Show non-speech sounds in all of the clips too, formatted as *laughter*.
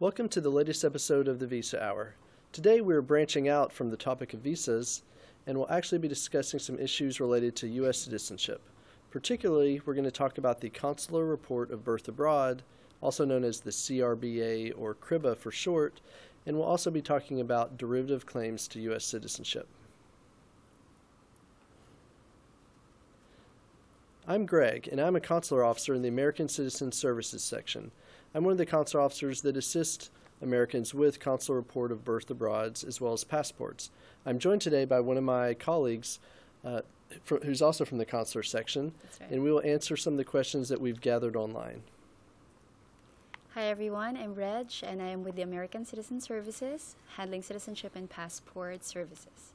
Welcome to the latest episode of the Visa Hour. Today we are branching out from the topic of visas and we'll actually be discussing some issues related to U.S. citizenship. Particularly, we're going to talk about the Consular Report of Birth Abroad, also known as the CRBA or CRIBA for short, and we'll also be talking about derivative claims to U.S. citizenship. I'm Greg, and I'm a consular officer in the American Citizen Services section. I'm one of the consular officers that assist Americans with consular report of birth abroad as well as passports. I'm joined today by one of my colleagues uh, fr- who's also from the consular section, right. and we will answer some of the questions that we've gathered online. Hi everyone, I'm Reg and I am with the American Citizen Services, handling citizenship and passport services.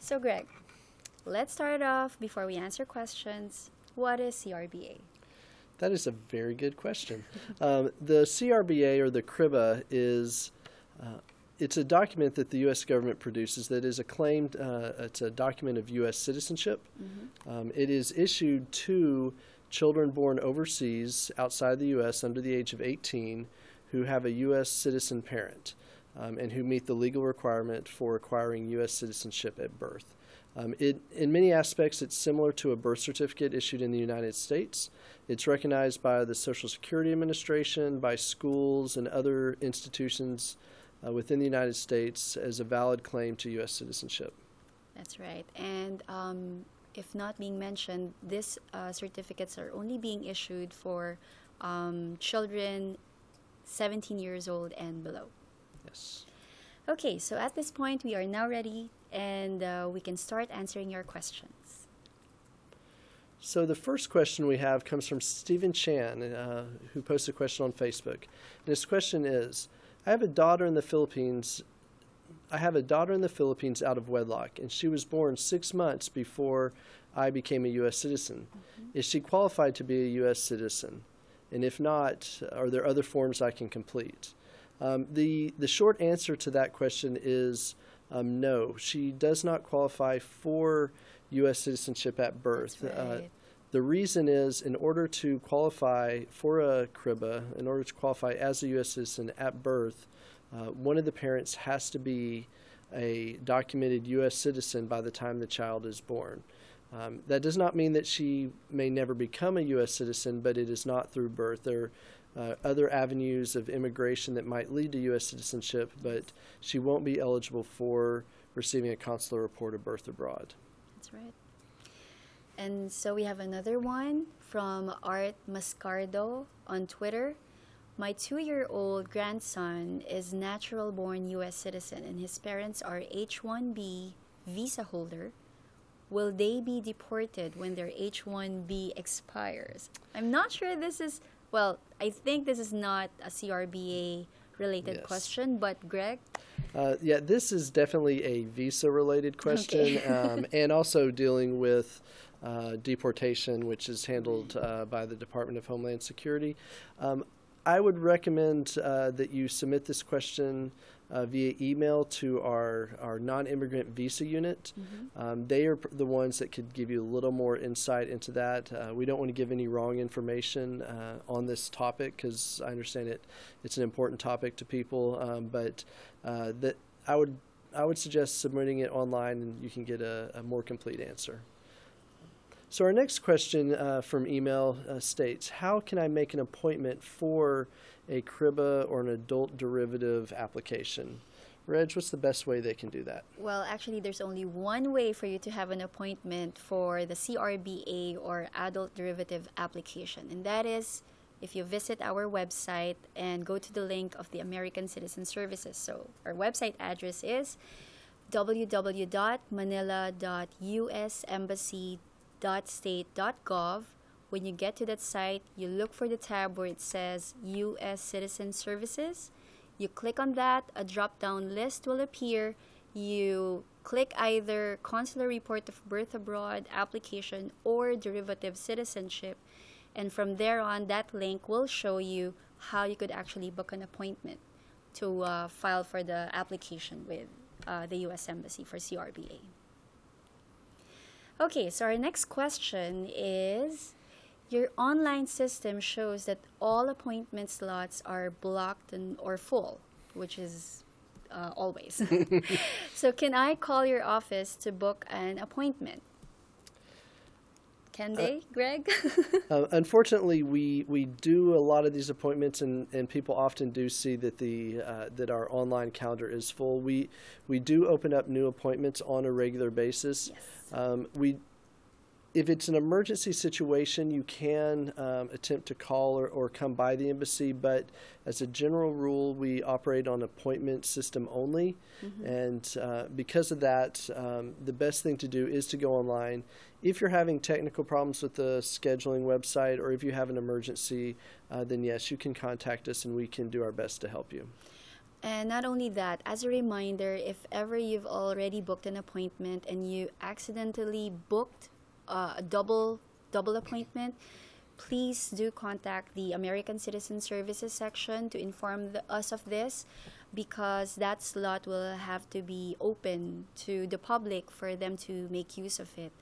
So Greg, let's start off before we answer questions. What is CRBA? That is a very good question. *laughs* um, the CRBA or the CRIBA is uh, it's a document that the U.S. government produces that is a claimed uh, it's a document of U.S. citizenship. Um, it is issued to children born overseas outside the U.S. under the age of 18 who have a U.S. citizen parent um, and who meet the legal requirement for acquiring U.S. citizenship at birth. Um, it, in many aspects, it's similar to a birth certificate issued in the United States. It's recognized by the Social Security Administration, by schools, and other institutions uh, within the United States as a valid claim to U.S. citizenship. That's right. And um, if not being mentioned, these uh, certificates are only being issued for um, children 17 years old and below. Yes. Okay, so at this point, we are now ready and uh, we can start answering your questions. So the first question we have comes from Stephen Chan, uh, who posted a question on Facebook. And his question is, I have a daughter in the Philippines. I have a daughter in the Philippines out of wedlock, and she was born six months before I became a U.S. citizen. Is she qualified to be a U.S. citizen? And if not, are there other forms I can complete? Um, the the short answer to that question is um, no. She does not qualify for U.S. citizenship at birth. That's Uh, the reason is in order to qualify for a CRIBA, in order to qualify as a U.S. citizen at birth, uh, one of the parents has to be a documented U.S. citizen by the time the child is born. Um, that does not mean that she may never become a U.S. citizen, but it is not through birth. There uh, other avenues of immigration that might lead to U.S. citizenship, but she won't be eligible for receiving a consular report of birth abroad. That's right. And so we have another one from Art Mascardo on Twitter. My two year old grandson is natural born US citizen and his parents are H 1B visa holder. Will they be deported when their H 1B expires? I'm not sure this is, well, I think this is not a CRBA related Yes. question, but Greg? Uh, yeah, this is definitely a visa related question Okay. *laughs* um, and also dealing with uh, deportation, which is handled uh, by the Department of Homeland Security. Um, I would recommend uh, that you submit this question uh, via email to our, our non immigrant visa unit. Um, they are the ones that could give you a little more insight into that. Uh, we don't want to give any wrong information uh, on this topic because I understand it. It's an important topic to people, um, but uh, that I would I would suggest submitting it online and you can get a, a more complete answer. So our next question uh, from email uh, states, how can I make an appointment for a CRIBA or an adult derivative application? Reg, what's the best way they can do that? Well, actually, there's only one way for you to have an appointment for the CRBA or Adult Derivative Application, and that is if you visit our website and go to the link of the American Citizen Services. So, our website address is www.manila.usembassy.state.gov. When you get to that site, you look for the tab where it says U.S. Citizen Services. You click on that, a drop down list will appear. You click either Consular Report of Birth Abroad application or derivative citizenship. And from there on, that link will show you how you could actually book an appointment to uh, file for the application with uh, the U.S. Embassy for CRBA. Okay, so our next question is your online system shows that all appointment slots are blocked and, or full, which is uh, always. *laughs* so, can I call your office to book an appointment? Can they, Greg? *laughs* Uh, unfortunately, we, we do a lot of these appointments, and, and people often do see that the uh, that our online calendar is full. We we do open up new appointments on a regular basis. Yes. Um, we if it's an emergency situation, you can um, attempt to call or, or come by the embassy, but as a general rule, we operate on appointment system only. And uh, because of that, um, the best thing to do is to go online. If you're having technical problems with the scheduling website or if you have an emergency, uh, then yes, you can contact us and we can do our best to help you. And not only that, as a reminder, if ever you've already booked an appointment and you accidentally booked uh, a double double appointment, please do contact the American Citizen Services section to inform the, us of this because that slot will have to be open to the public for them to make use of it.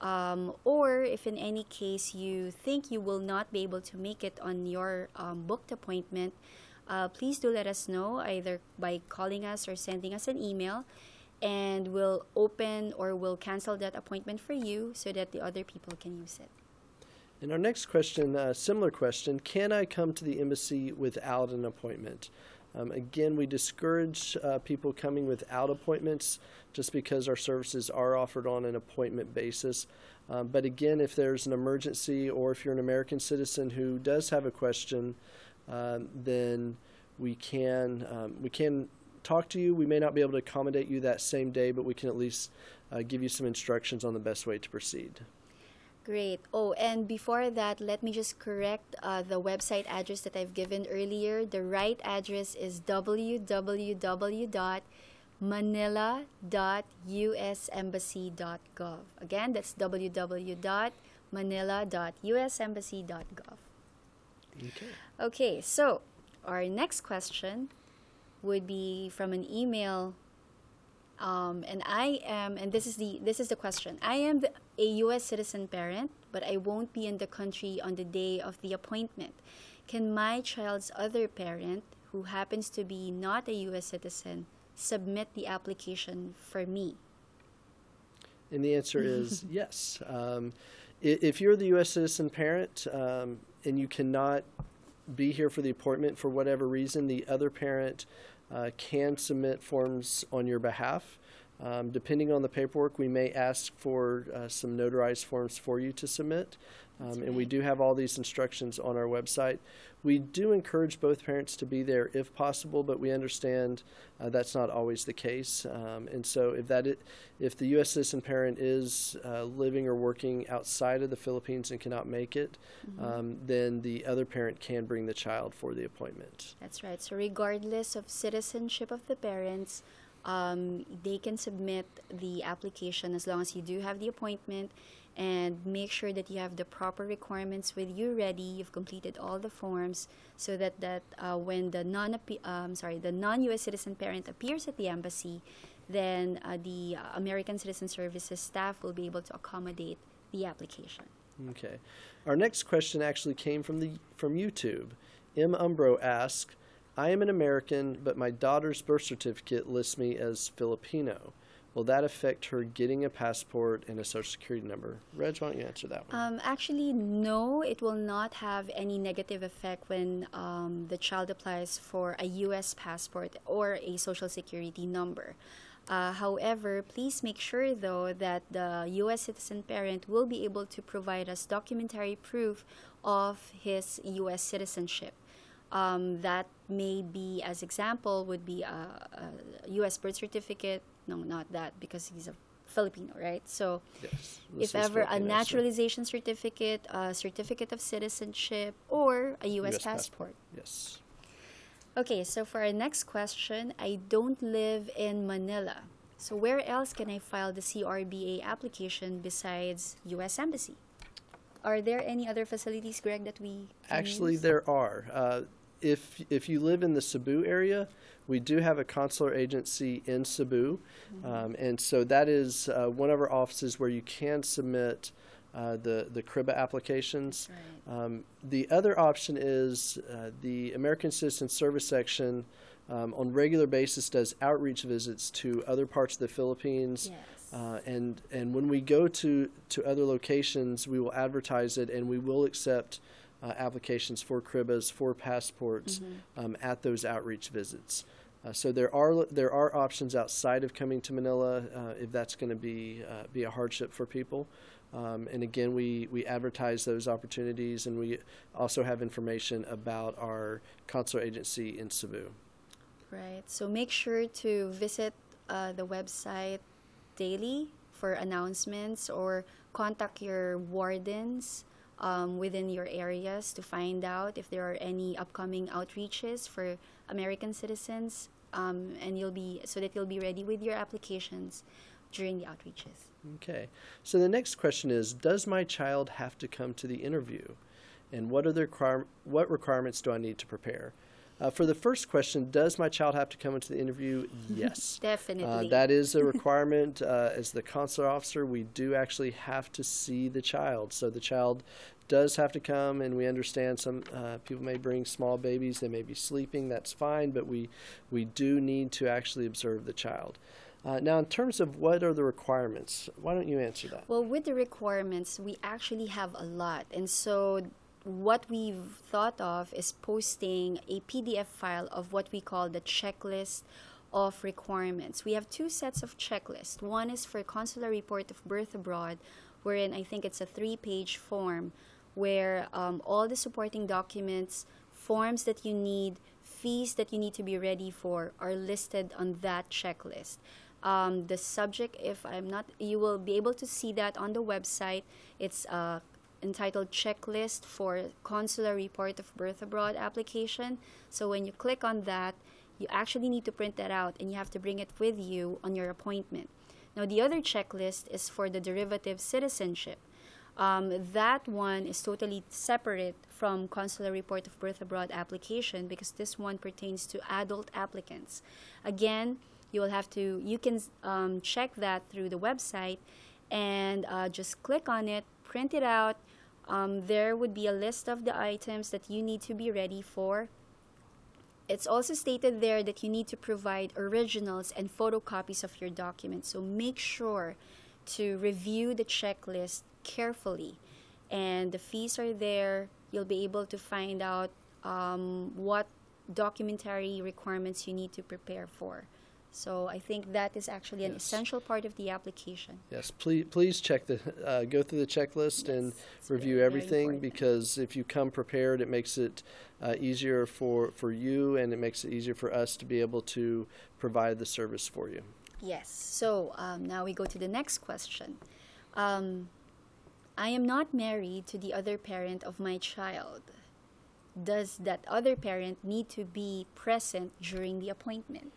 Um, or if in any case you think you will not be able to make it on your um, booked appointment, uh, please do let us know either by calling us or sending us an email and we'll open or we'll cancel that appointment for you so that the other people can use it. And our next question, uh, similar question, can I come to the embassy without an appointment? Um, again, we discourage uh, people coming without appointments just because our services are offered on an appointment basis. Um, but again, if there's an emergency or if you're an American citizen who does have a question, um, then we can um, we can talk to you. We may not be able to accommodate you that same day, but we can at least uh, give you some instructions on the best way to proceed. Great. Oh, and before that, let me just correct uh, the website address that I've given earlier. The right address is www.manila.usembassy.gov. Again, that's www.manila.usembassy.gov. Okay. Okay, so our next question would be from an email um, and I am, and this is the this is the question. I am the, a U.S. citizen parent, but I won't be in the country on the day of the appointment. Can my child's other parent, who happens to be not a U.S. citizen, submit the application for me? And the answer *laughs* is yes. Um, if you're the U.S. citizen parent um, and you cannot be here for the appointment for whatever reason, the other parent uh, can submit forms on your behalf. Um, depending on the paperwork, we may ask for uh, some notarized forms for you to submit. Um, and we do have all these instructions on our website. We do encourage both parents to be there if possible, but we understand uh, that's not always the case. Um, and so, if that i- if the U.S. citizen parent is uh, living or working outside of the Philippines and cannot make it, um, then the other parent can bring the child for the appointment. That's right. So, regardless of citizenship of the parents, um, they can submit the application as long as you do have the appointment and make sure that you have the proper requirements with you ready. You've completed all the forms so that that uh, when the non um, sorry the non U.S. citizen parent appears at the embassy, then uh, the uh, American Citizen Services staff will be able to accommodate the application. Okay. Our next question actually came from the from YouTube. M. Umbro asked, I am an American, but my daughter's birth certificate lists me as Filipino. Will that affect her getting a passport and a social security number? Reg, why don't you answer that one? Um, actually, no, it will not have any negative effect when um, the child applies for a U.S. passport or a social security number. Uh, however, please make sure though that the U.S. citizen parent will be able to provide us documentary proof of his U.S. citizenship. Um, that may be, as example, would be a, a U.S. birth certificate. No, not that because he's a Filipino, right? So yes. if ever a so- naturalization certificate, a certificate of citizenship, or a U.S. US passport. passport. Yes. Okay, so for our next question, I don't live in Manila. So where else can I file the CRBA application besides U.S. Embassy? Are there any other facilities, Greg, that we can Actually, use? there are. Uh, if if you live in the Cebu area, we do have a consular agency in Cebu, Mm-hmm. um, and so that is uh, one of our offices where you can submit uh, the the CRIBA applications. Right. Um, the other option is uh, the American Citizen Service section um, on regular basis does outreach visits to other parts of the Philippines. Yes. Uh, and and when we go to, to other locations, we will advertise it, and we will accept uh, applications for cribas for passports um, at those outreach visits. Uh, so there are there are options outside of coming to Manila uh, if that's going to be uh, be a hardship for people. Um, and again, we, we advertise those opportunities, and we also have information about our consular agency in Cebu. Right. So make sure to visit uh, the website daily for announcements or contact your wardens um, within your areas to find out if there are any upcoming outreaches for American citizens, um, and you'll be so that you'll be ready with your applications during the outreaches. Okay. So the next question is Does my child have to come to the interview? And what are the what requirements do I need to prepare? Uh, for the first question, does my child have to come into the interview? *laughs* Yes. *laughs* Definitely. Uh, that is a *laughs* requirement. Uh, as the consular officer, we do actually have to see the child. So the child does have to come, and we understand some uh, people may bring small babies. They may be sleeping. That's fine, but we we do need to actually observe the child. Uh, now, in terms of what are the requirements, why don't you answer that? Well, with the requirements, we actually have a lot. And so, what we've thought of is posting a PDF file of what we call the checklist of requirements. We have two sets of checklists. One is for consular report of birth abroad, wherein I think it's a three page form where um, all the supporting documents, forms that you need, fees that you need to be ready for are listed on that checklist. Um, the subject, if I'm not, you will be able to see that on the website. It's uh, entitled Checklist for Consular Report of Birth Abroad application. So when you click on that, you actually need to print that out and you have to bring it with you on your appointment. Now, the other checklist is for the derivative citizenship. Um, that one is totally separate from consular report of birth abroad application because this one pertains to adult applicants. Again, you will have to you can um, check that through the website and uh, just click on it, print it out. Um, there would be a list of the items that you need to be ready for. It's also stated there that you need to provide originals and photocopies of your documents. So make sure to review the checklist carefully. And the fees are there. You'll be able to find out um, what documentary requirements you need to prepare for. So I think that is actually an Yes. essential part of the application. Yes, please please check the uh, go through the checklist and it's review very, very everything important. because if you come prepared, it makes it uh, easier for for you and it makes it easier for us to be able to provide the service for you. Yes. So um, now we go to the next question. Um, I am not married to the other parent of my child. Does that other parent need to be present during the appointment?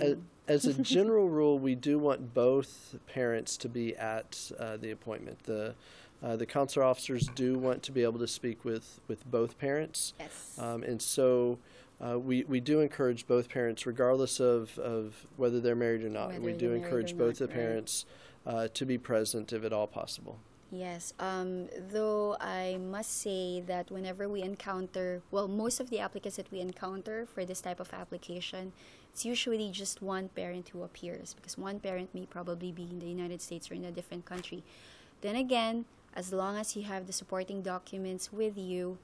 As, as a general rule, we do want both parents to be at uh, the appointment. The uh, the consular officers do want to be able to speak with, with both parents. Yes. Um, and so uh, we, we do encourage both parents, regardless of, of whether they're married or not. Whether we do encourage both not, the right. parents uh, to be present if at all possible. Yes, um, though I must say that whenever we encounter, well, most of the applicants that we encounter for this type of application, it's usually just one parent who appears because one parent may probably be in the United States or in a different country. Then again, as long as you have the supporting documents with you,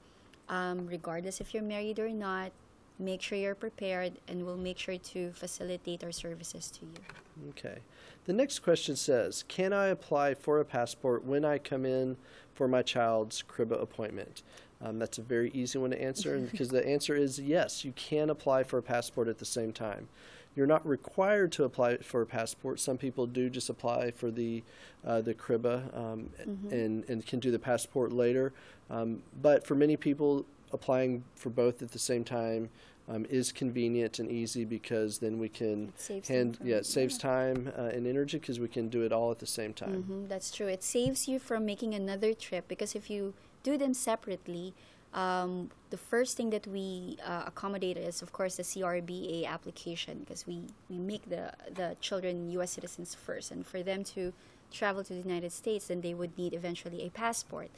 um, regardless if you're married or not, make sure you're prepared and we'll make sure to facilitate our services to you. Okay. The next question says Can I apply for a passport when I come in for my child's CRIBA appointment? Um, that's a very easy one to answer *laughs* because the answer is yes, you can apply for a passport at the same time. You're not required to apply for a passport. Some people do just apply for the uh, the CRIBA um, and and can do the passport later. Um, but for many people, applying for both at the same time um, is convenient and easy because then we can hand yeah it saves yeah. time uh, and energy because we can do it all at the same time. hmm that's true. It saves you from making another trip because if you do them separately, um, the first thing that we uh, accommodate is, of course, the CRBA application because we, we make the, the children U.S. citizens first. And for them to travel to the United States, then they would need eventually a passport.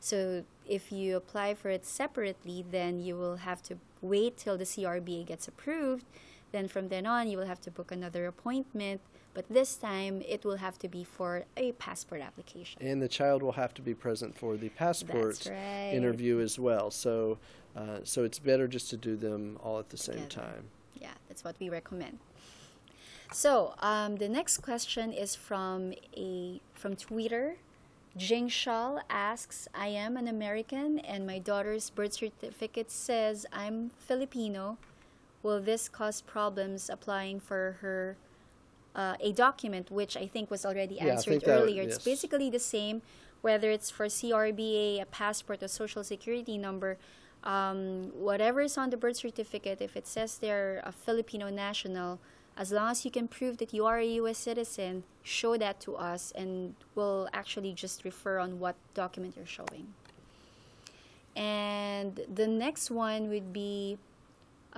So if you apply for it separately, then you will have to wait till the CRBA gets approved. Then from then on, you will have to book another appointment. But this time, it will have to be for a passport application. And the child will have to be present for the passport right. interview as well. So, uh, so it's better just to do them all at the same Together. time. Yeah, that's what we recommend. So um, the next question is from a from Twitter. Jing Shal asks, "I am an American, and my daughter's birth certificate says I'm Filipino. Will this cause problems applying for her uh, a document, which I think was already Yeah, I answered that- earlier? It's basically the same, whether it's for CRBA, a passport, a social security number." um, whatever is on the birth certificate, if it says they're a Filipino national, as long as you can prove that you are a U.S. citizen, show that to us, and we'll actually just refer on what document you're showing. And the next one would be,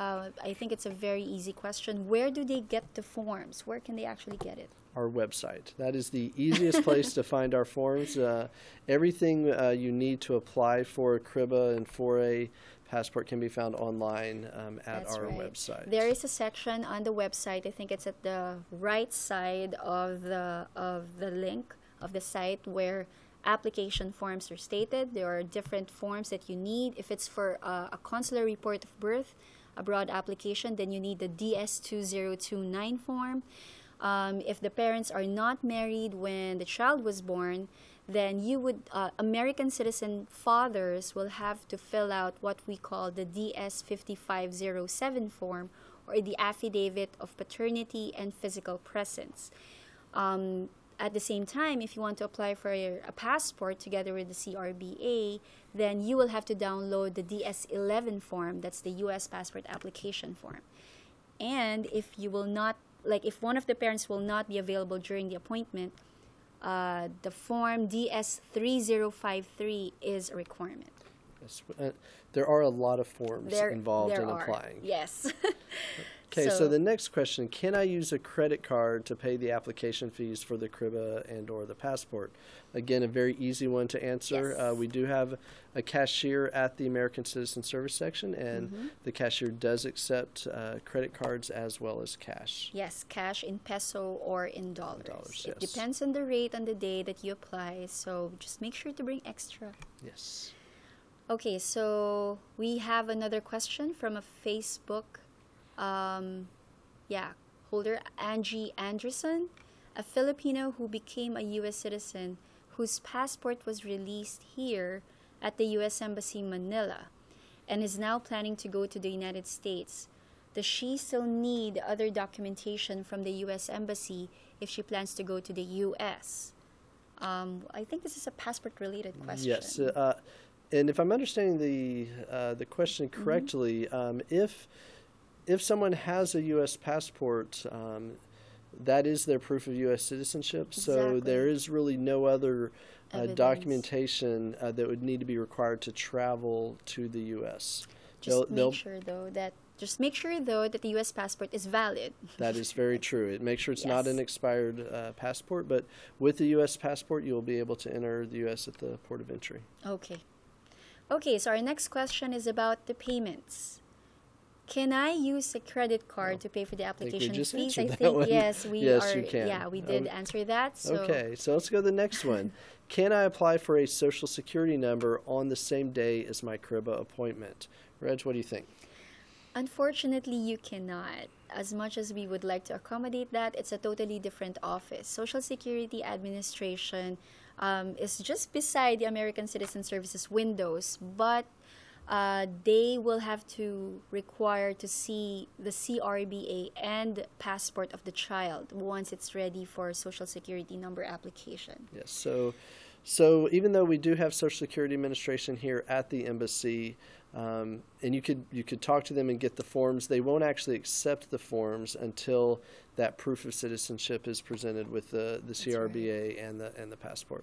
uh, I think it's a very easy question. Where do they get the forms? Where can they actually get it? Our website. That is the easiest place to find our forms. Uh, everything uh, you need to apply for a CRIBA and for a passport can be found online um, at That's our right. website. There is a section on the website. I think it's at the right side of the of the link of the site where application forms are stated. There are different forms that you need. If it's for uh, a consular report of birth, abroad application, then you need the DS2029 form. Um, if the parents are not married when the child was born, then you would uh, American citizen fathers will have to fill out what we call the DS5507 form or the affidavit of paternity and physical presence. Um, at the same time, if you want to apply for a, passport together with the CRBA, then you will have to download the DS11 form. That's the U.S. passport application form. And if you will not, like, if one of the parents will not be available during the appointment, uh, the form DS3053 is a requirement. Uh, there are a lot of forms There, involved there in are. applying. Yes. *laughs* Okay, so, the next question: Can I use a credit card to pay the application fees for the CRIBA and/or the passport? Again, a very easy one to answer. Uh, Yes. we do have a cashier at the American Citizen Service section, and Mm-hmm. the cashier does accept uh, credit cards as well as cash. Yes, cash in peso or in dollars. dollars, It yes. depends on the rate on the day that you apply, so just make sure to bring extra. Yes. Okay, so we have another question from a Facebook, um, yeah, holder Angie Anderson, a Filipino who became a U.S. citizen whose passport was released here at the U.S. Embassy Manila and is now planning to go to the United States. Does she still need other documentation from the U.S. Embassy if she plans to go to the U.S.? Um, I think this is a passport-related question. Yes, uh, and if I'm understanding the uh, the question Mm-hmm. correctly, um, if if someone has a U.S. passport, um, that is their proof of U.S. citizenship. So there is really no other uh, documentation uh, that would need to be required to travel to the U.S. Just They'll- make they'll- sure though that just make sure though that the U.S. passport is valid. That is very *laughs* true. It makes sure it's not an expired uh, passport, but with the U.S. passport, you will be able to enter the U.S. at the port of entry. Okay. Okay, so our next question is about the payments. Can I use a credit card to pay for the application just fees? I think yes, we *laughs* Yes, are. you can. Yeah, we did Um, answer that. So Okay, so let's go to the next one. Can I apply for a social security number on the same day as my CRIBA appointment? Reg, what do you think? Unfortunately, you cannot. As much as we would like to accommodate that, it's a totally different office. Social Security Administration um, is just beside the American Citizen Services windows, but uh, they will have to require to see the CRBA and passport of the child once it's ready for Social Security number application. Yes, so so even though we do have Social Security Administration here at the embassy, um, and you could you could talk to them and get the forms, they won't actually accept the forms until that proof of citizenship is presented with the, the right. CRBA and the and the passport.